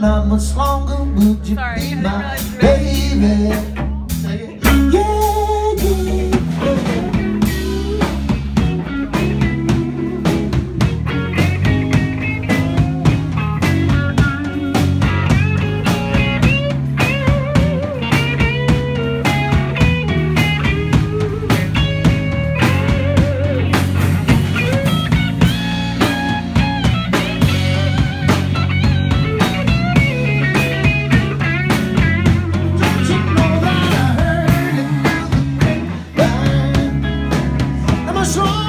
not much longer would you Sorry, be mine? strong.